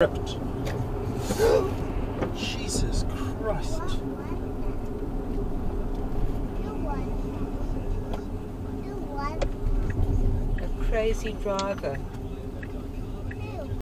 Ripped. Jesus Christ. A crazy driver.